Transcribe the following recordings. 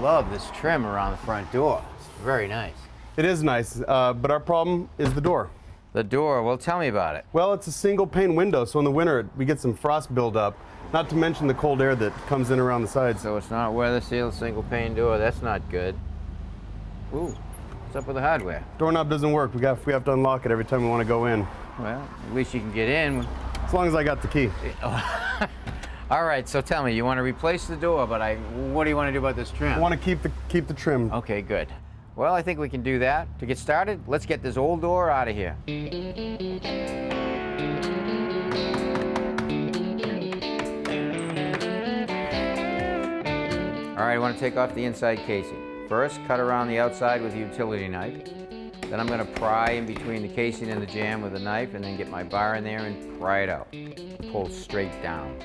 love this trim around the front door. It's very nice. It is nice, uh, but our problem is the door. The door, well, tell me about it. Well, it's a single pane window, so in the winter we get some frost buildup. Not to mention the cold air that comes in around the sides. So it's not weather sealed, single pane door. That's not good. Ooh, what's up with the hardware? Doorknob doesn't work. We got we have to unlock it every time we want to go in. Well, at least you can get in. As long as I got the key. All right, so tell me, you want to replace the door, but I, what do you want to do about this trim? I want to keep the keep the trim. Okay, good. Well, I think we can do that. To get started, let's get this old door out of here. All right, I want to take off the inside casing. First, cut around the outside with a utility knife. Then I'm going to pry in between the casing and the jamb with a knife and then get my bar in there and pry it out. Pull straight down.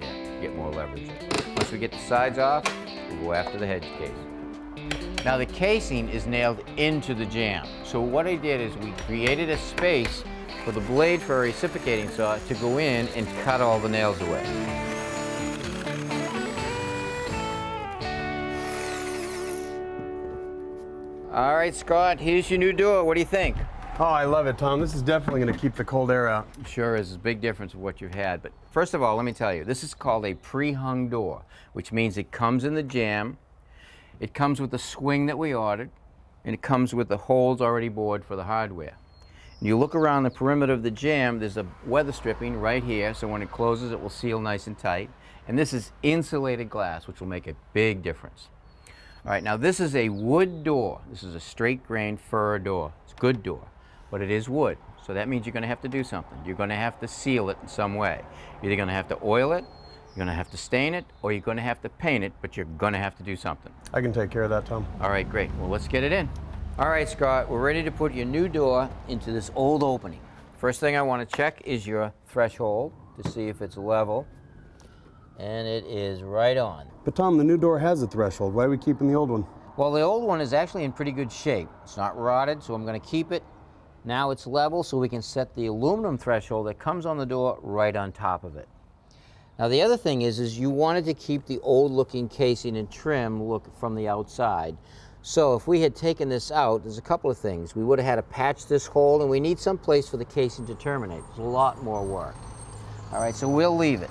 Yeah, get more leverage. Once we get the sides off, we'll go after the head casing. Now the casing is nailed into the jamb. So what I did is we created a space for the blade for a reciprocating saw to go in and cut all the nails away. All right, Scott, here's your new door. What do you think? Oh, I love it, Tom. This is definitely going to keep the cold air out. Sure is. a big difference of what you've had. But first of all, let me tell you, this is called a pre-hung door, which means it comes in the jamb, it comes with the swing that we ordered, and it comes with the holes already bored for the hardware. And you look around the perimeter of the jamb, there's a weather stripping right here, so when it closes, it will seal nice and tight. And this is insulated glass, which will make a big difference. All right, now this is a wood door. This is a straight grain fir door. It's a good door, but it is wood. So that means you're gonna have to do something. You're gonna have to seal it in some way. You're either gonna have to oil it, you're gonna have to stain it, or you're gonna have to paint it, but you're gonna have to do something. I can take care of that, Tom. All right, great. Well, let's get it in. All right, Scott, we're ready to put your new door into this old opening. First thing I wanna check is your threshold to see if it's level. And it is right on. But Tom, the new door has a threshold. Why are we keeping the old one? Well, the old one is actually in pretty good shape. It's not rotted, so I'm going to keep it. Now it's level, so we can set the aluminum threshold that comes on the door right on top of it. Now the other thing is, is you wanted to keep the old-looking casing and trim look from the outside. So if we had taken this out, there's a couple of things. We would have had to patch this hole, and we need some place for the casing to terminate. It's a lot more work. All right, so we'll leave it.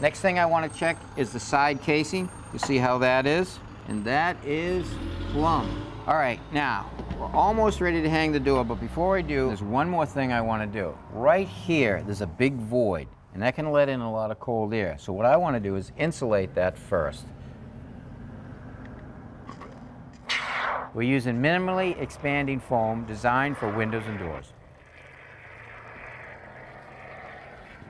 Next thing I want to check is the side casing. You see how that is? And that is plumb. All right, now, we're almost ready to hang the door, but before I do, there's one more thing I want to do. Right here, there's a big void, and that can let in a lot of cold air. So what I want to do is insulate that first. We're using minimally expanding foam designed for windows and doors.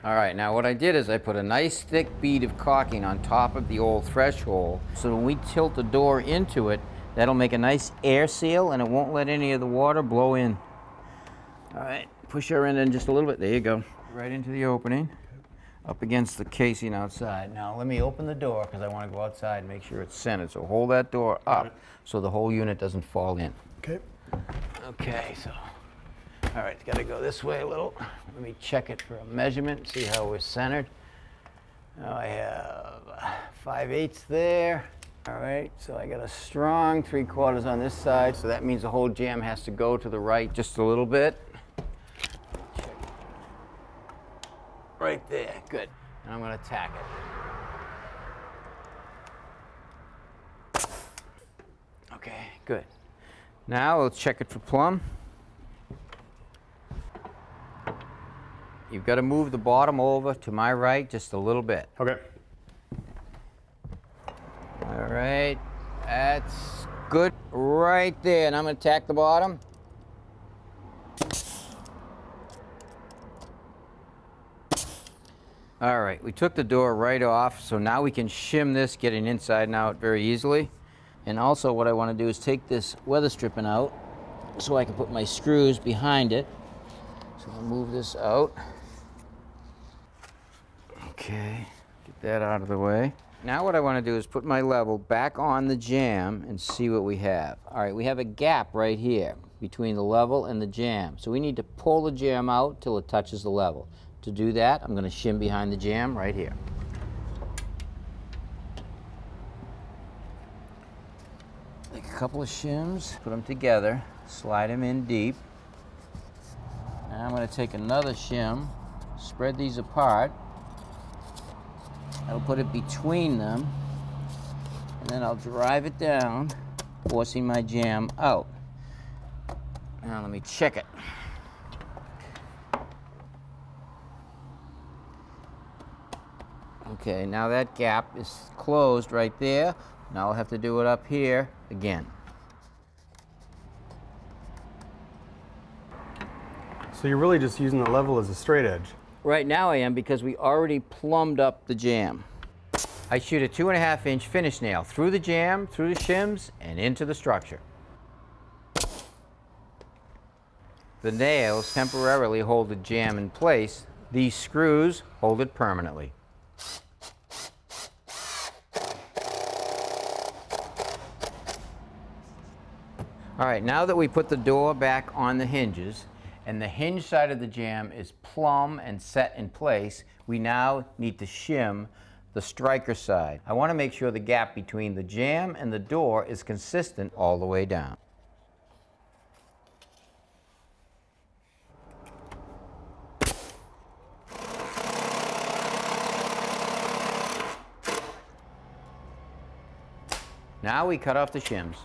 All right, now what I did is I put a nice thick bead of caulking on top of the old threshold. So when we tilt the door into it, that'll make a nice air seal and it won't let any of the water blow in. All right, push her in then just a little bit. There you go. Right into the opening, up against the casing outside. Now let me open the door because I want to go outside and make sure it's centered. So hold that door up so the whole unit doesn't fall in. Okay. Okay, so all right, it's got to go this way a little. Let me check it for a measurement, see how we're centered. Now I have 5 eighths there. All right, so I got a strong three quarters on this side, so that means the whole jamb has to go to the right just a little bit. Right there, good. And I'm gonna tack it. Okay, good. Now let's check it for plumb. You've got to move the bottom over to my right just a little bit. Okay. All right, that's good right there. And I'm going to tack the bottom. All right, we took the door right off, so now we can shim this, getting inside and out very easily. And also what I want to do is take this weather stripping out so I can put my screws behind it. So I'll move this out. Okay, get that out of the way. Now what I want to do is put my level back on the jamb and see what we have. All right, we have a gap right here between the level and the jamb. So we need to pull the jamb out till it touches the level. To do that, I'm going to shim behind the jamb right here. Take a couple of shims, put them together, slide them in deep. Now I'm going to take another shim, spread these apart. I'll put it between them, and then I'll drive it down, forcing my jamb out. Now let me check it. Okay, now that gap is closed right there. Now I'll have to do it up here again. So you're really just using the level as a straight edge. Right now I am because we already plumbed up the jamb. I shoot a two and a half inch finish nail through the jamb, through the shims, and into the structure. The nails temporarily hold the jamb in place. These screws hold it permanently. All right, now that we put the door back on the hinges and the hinge side of the jamb is plumb and set in place, we now need to shim the striker side. I want to make sure the gap between the jamb and the door is consistent all the way down. Now we cut off the shims.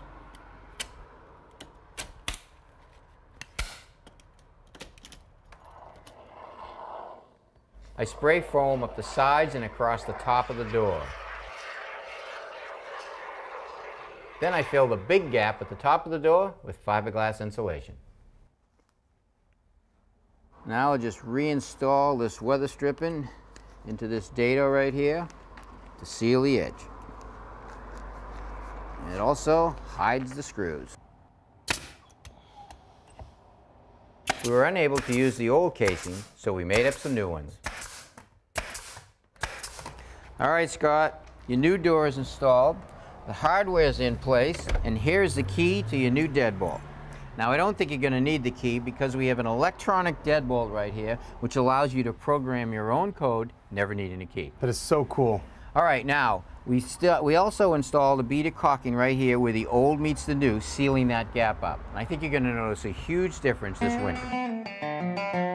I spray foam up the sides and across the top of the door. Then I fill the big gap at the top of the door with fiberglass insulation. Now I'll just reinstall this weather stripping into this dado right here to seal the edge. And it also hides the screws. We were unable to use the old casing, so we made up some new ones. All right, Scott, your new door is installed. The hardware is in place, and here's the key to your new deadbolt. Now, I don't think you're going to need the key because we have an electronic deadbolt right here, which allows you to program your own code, never needing a key. That is so cool. All right, now, we, still, we also installed a beaded caulking right here where the old meets the new, sealing that gap up. And I think you're going to notice a huge difference this winter.